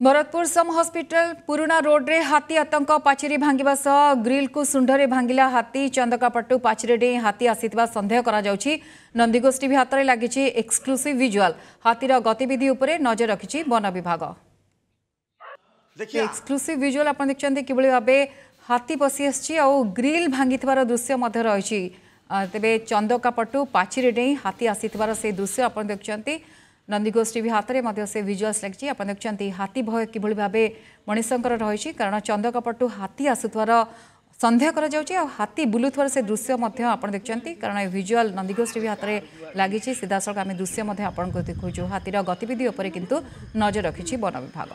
भरतपुर सम hospital पुराणा रोड्रे हाथी आतंक पाचेरी भांगिबा सह ग्रिल को सुंडरे भांगिला हाथी चंदकापट्टु पाचेरी डेई हाथी संदेह करा जाउछि नंदीगोष टीवी हातरे लागिछि एक्सक्लूसिव विजुअल हाथीर गतिविधि नज़र रखिछि वन विभाग। एक्सक्लूसिव विजुअल आपण देखछन्ते किबळी भाबे हाथी पसी आछि आ ग्रिल भांगिथिबार दृश्य अ, तेबे चंदकापट्टु पाचेरी डेई हाथी आसीथिबार से दृश्य आपण देखछन्ते ନନ୍ଦିଗୋଷ୍ଠୀ ବି ହାତରେ ମଧ୍ୟ ସେ ଭିଜୁଆଲ୍ସ ଲାଗିଛି ଆପଣ ଦେଖୁଛନ୍ତି ହାତୀ ଭୟ କିଭଳି ଭାବେ ମଣିଷଙ୍କର ରହିଛି କାରଣ ଚନ୍ଦକାପଟୁ ହାତୀ ଆସୁଥିବାର ସନ୍ଦେହ କରାଯାଉଛି ଆଉ ହାତୀ ବୁଲୁଥିବାର ସେ ଦୃଶ୍ୟ ମଧ୍ୟ ଆପଣ ଦେଖୁଛନ୍ତି କାରଣ ଏ ଭିଜୁଆଲ୍ ନନ୍ଦିଘୋଷ ଟିଭି ହାତରେ ଲାଗିଛି ସିଧାସଳଖ ଆମେ ଦୃଶ୍ୟ ମଧ୍ୟ ଆପଣଙ୍କୁ ଦେଖାଉଛୁ ହାତୀର ଗତିବିଧି ଉପରେ କିନ୍ତୁ ନଜର ରଖିଛି ବନ ବିଭାଗ